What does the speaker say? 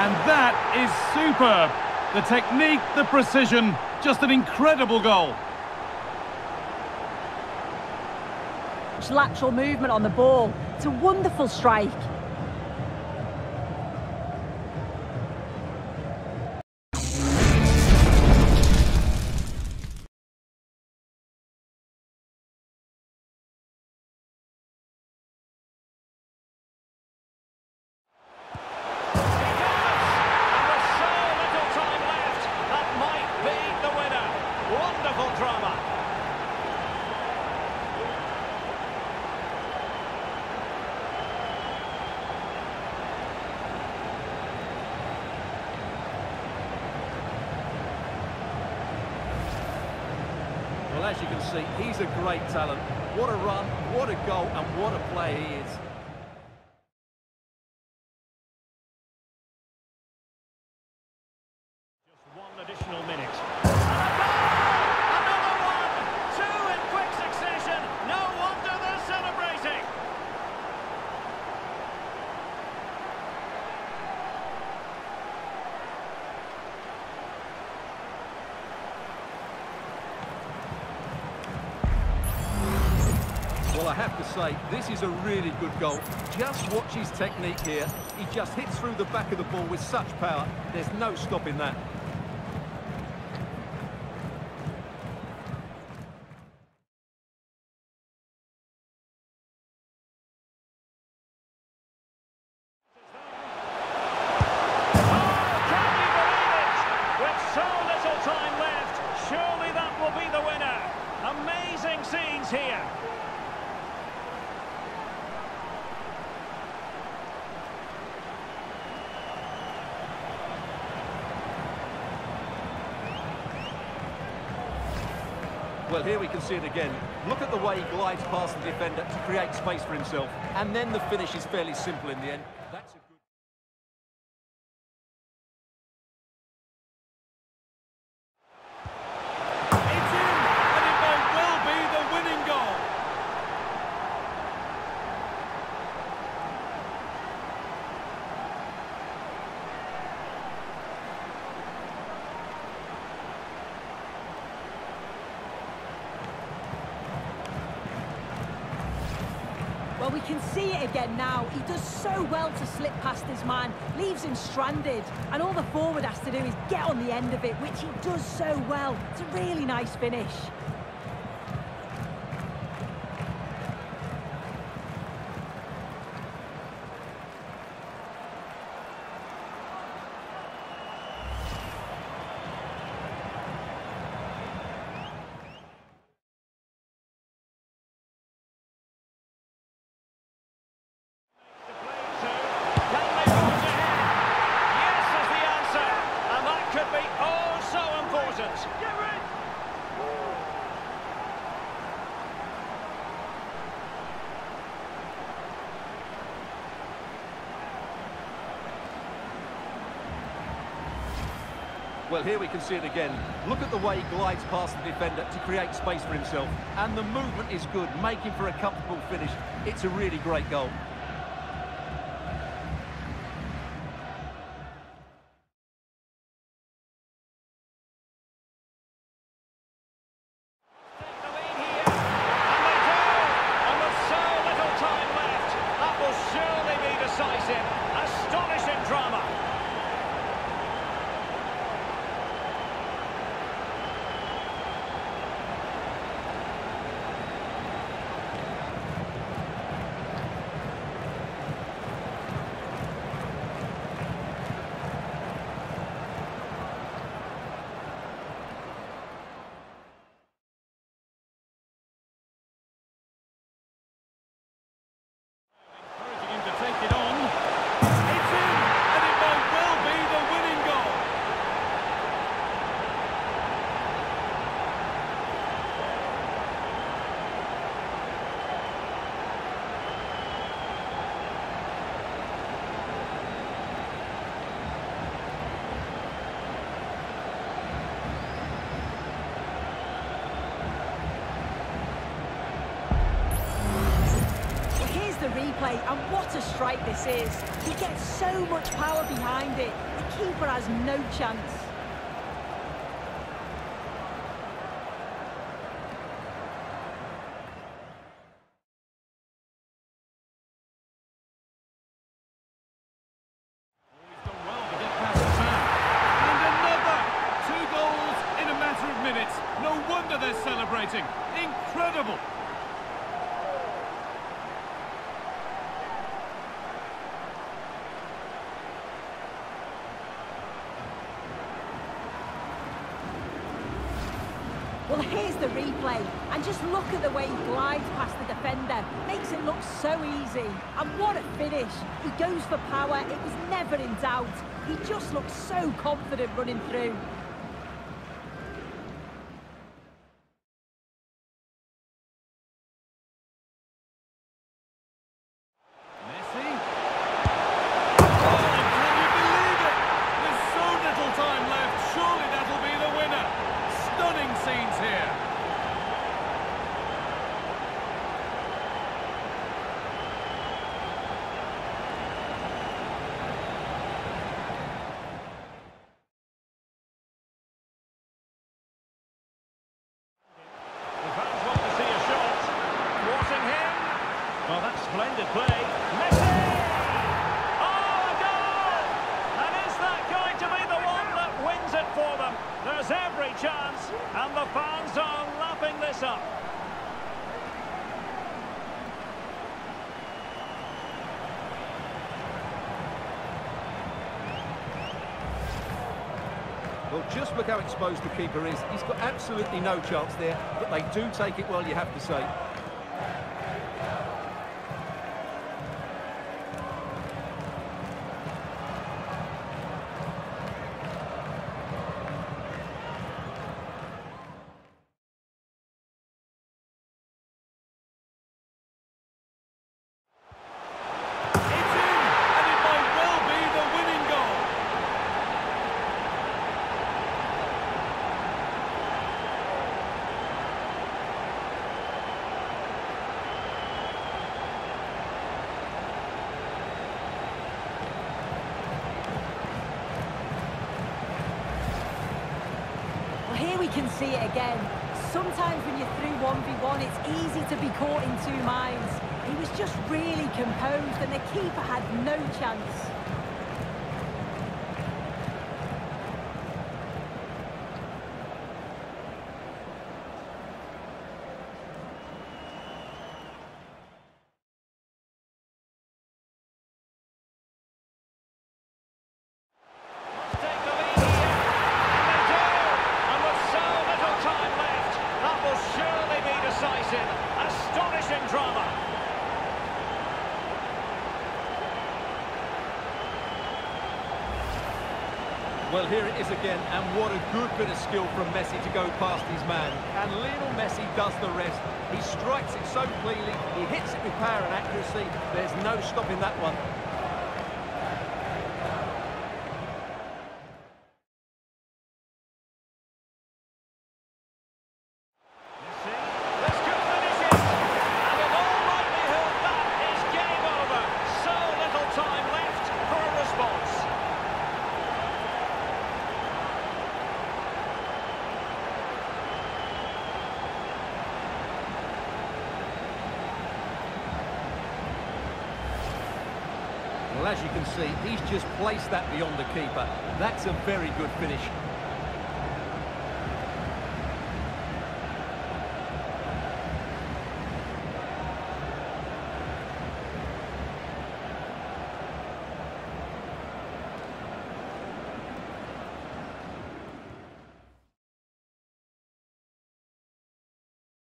And that is superb. The technique, the precision, just an incredible goal. Lateral movement on the ball. It's a wonderful strike. Well, as you can see, he's a great talent. What a run, what a goal, and what a play he is. Just one additional minute. Another one! Two in quick succession. No wonder they're celebrating. Well, I have to say, this is a really good goal. Just watch his technique here. He just hits through the back of the ball with such power. There's no stopping that. Well, here we can see it again. Look at the way he glides past the defender to create space for himself. And then the finish is fairly simple in the end. That's Well, we can see it again now. He does so well to slip past his man, leaves him stranded, and all the forward has to do is get on the end of it, which he does so well. It's a really nice finish. Can they forge ahead? Yes is the answer. And that could be oh so important. Well, here we can see it again. Look at the way he glides past the defender to create space for himself. And the movement is good, making for a comfortable finish. It's a really great goal. Take the lead here. And they do. And with so little time left, that will surely be decisive. Astonishing drama. Replay, and what a strike this is. He gets so much power behind it. The keeper has no chance. No wonder they're celebrating. Incredible! Well, here's the replay, and just look at the way he glides past the defender. Makes it look so easy. And what a finish. He goes for power, it was never in doubt. He just looks so confident running through. Messi? Oh, can you believe it? There's so little time left. Surely that'll be the winner. Stunning scenes here. The fans want to see a shot. Thwarting him. Well, that's splendid play. Messi! Oh, a goal! And is that going to be the one that wins it for them? There's every chance, and the fans are lapping this up. Well, just look how exposed the keeper is. He's got absolutely no chance there, but they do take it well, you have to say. It's in! And it might well be the winning goal. Well, here we can see it again. Sometimes when you're through 1v1, it's easy to be caught in two minds. He was just really composed and the keeper had no chance. Well, here it is again, and what a good bit of skill from Messi to go past his man. And Lionel Messi does the rest. He strikes it so cleanly, he hits it with power and accuracy. There's no stopping that one. Messi. This could finish it. And in all likelihood, that is game over. So little time left for a response. Well, as you can see, he's just placed that beyond the keeper. That's a very good finish.